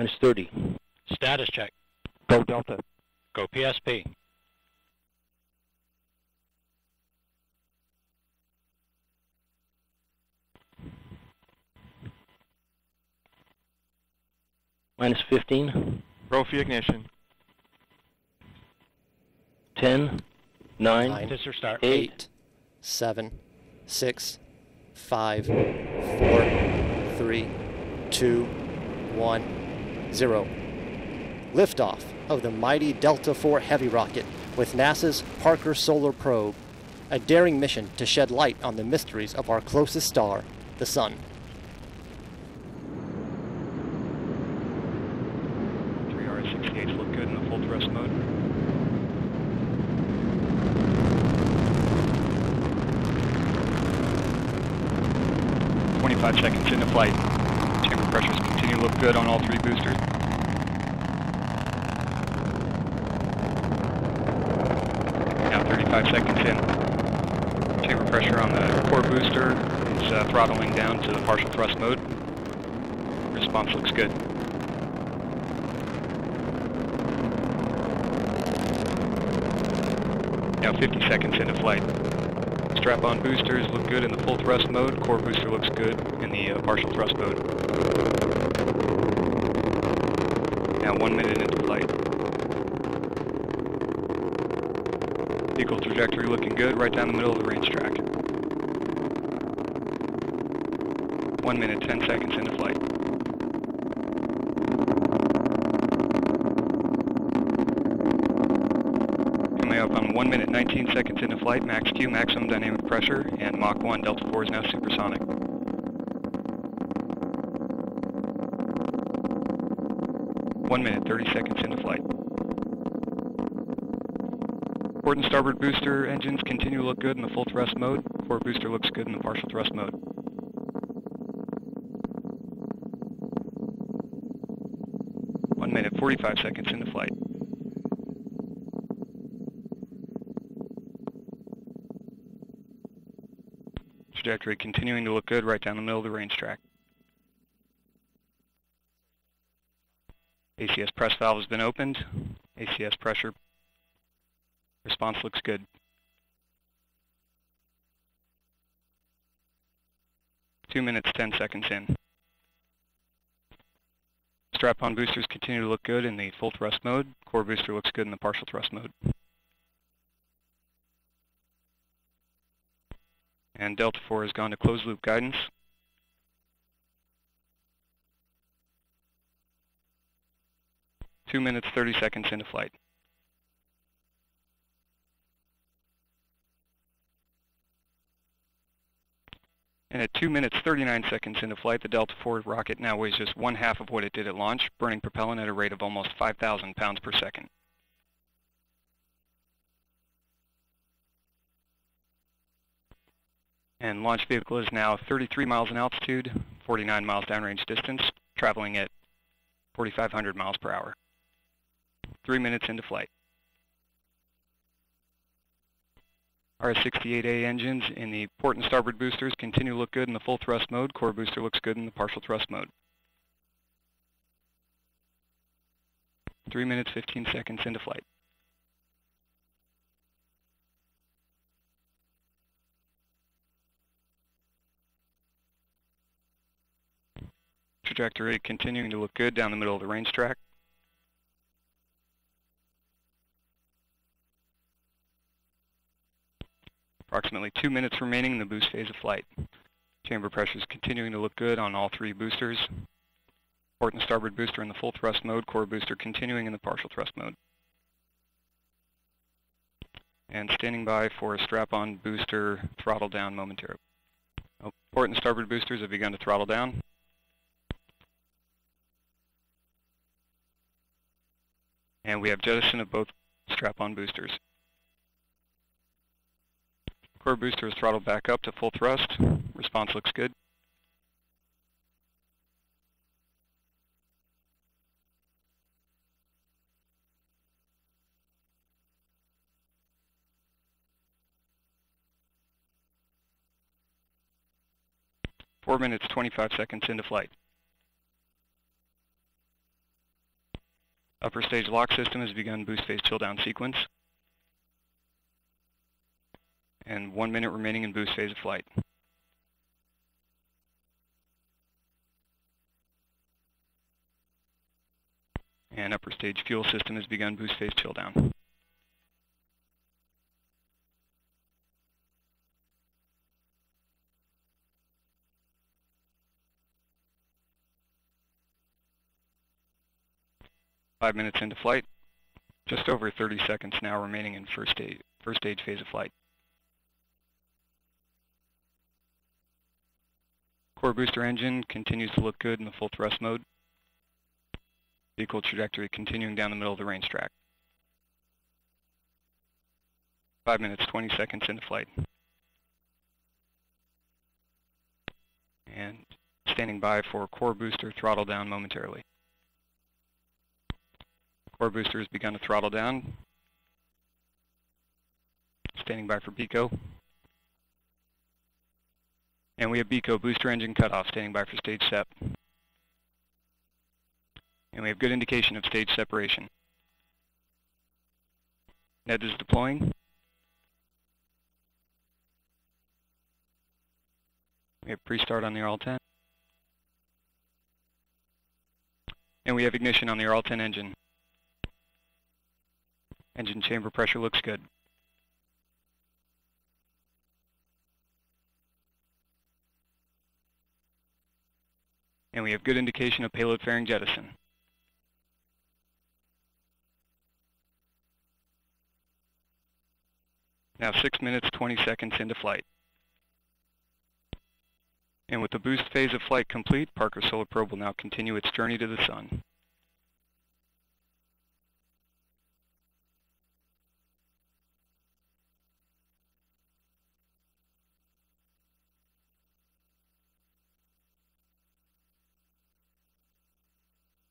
Minus 30. Status check. Go Delta. Go PSP. Minus 15. Roll for ignition. 10. 9. Nine. Disser start. eight, seven, six, five, four, three, two, one, zero. Liftoff of the mighty Delta IV Heavy rocket with NASA's Parker Solar Probe, a daring mission to shed light on the mysteries of our closest star, the Sun. Three RS-68s look good in the full thrust mode. Twenty-five seconds into flight. Chamber pressures continue to look good on all three boosters. Now 35 seconds in. Chamber pressure on the core booster is uh, throttling down to the partial thrust mode. Response looks good. Now 50 seconds into flight. Strap-on boosters look good in the full thrust mode. Core booster looks good in the uh, partial thrust mode. Now one minute into flight. Vehicle trajectory looking good right down the middle of the range track. One minute, 10 seconds into flight. Up on 1 minute 19 seconds into flight, max Q, maximum dynamic pressure, and Mach 1 Delta 4 is now supersonic. One minute, 30 seconds into flight. Port and starboard booster engines continue to look good in the full thrust mode. Core booster looks good in the partial thrust mode. One minute, 45 seconds into flight. Trajectory continuing to look good right down the middle of the range track. ACS press valve has been opened. ACS pressure response looks good. Two minutes, 10 seconds in. Strap-on boosters continue to look good in the full thrust mode. Core booster looks good in the partial thrust mode. And Delta 4 has gone to closed loop guidance. Two minutes, 30 seconds into flight. And at 2 minutes 39 seconds into flight, the Delta IV rocket now weighs just one half of what it did at launch, burning propellant at a rate of almost 5,000 pounds per second. And launch vehicle is now 33 miles in altitude, 49 miles downrange distance, traveling at 4,500 miles per hour. Three minutes into flight. RS-68A engines in the port and starboard boosters continue to look good in the full thrust mode. Core booster looks good in the partial thrust mode. 3 minutes 15 seconds into flight. Trajectory continuing to look good down the middle of the range track. Approximately two minutes remaining in the boost phase of flight. Chamber pressure is continuing to look good on all three boosters. Port and starboard booster in the full thrust mode, core booster continuing in the partial thrust mode. And standing by for a strap-on booster throttle down momentarily. Port and starboard boosters have begun to throttle down. And we have jettison of both strap-on boosters. Core booster is throttled back up to full thrust. Response looks good. Four minutes, 25 seconds into flight. Upper stage LOX system has begun boost phase chill down sequence. And one minute remaining in boost phase of flight. And upper stage fuel system has begun boost phase chill down. Five minutes into flight. Just over 30 seconds now remaining in first stage, first stage phase of flight. Core booster engine continues to look good in the full thrust mode. Vehicle trajectory continuing down the middle of the range track. 5 minutes, 20 seconds into flight. And standing by for core booster throttle down momentarily. Core booster has begun to throttle down. Standing by for BECO. And we have BECO booster engine cutoff standing by for stage sep. And we have good indication of stage separation. NED is deploying. We have pre-start on the RL-10. And we have ignition on the RL-10 engine. Engine chamber pressure looks good. And we have good indication of payload fairing jettison. Now 6 minutes 20 seconds into flight. And with the boost phase of flight complete, Parker Solar Probe will now continue its journey to the Sun.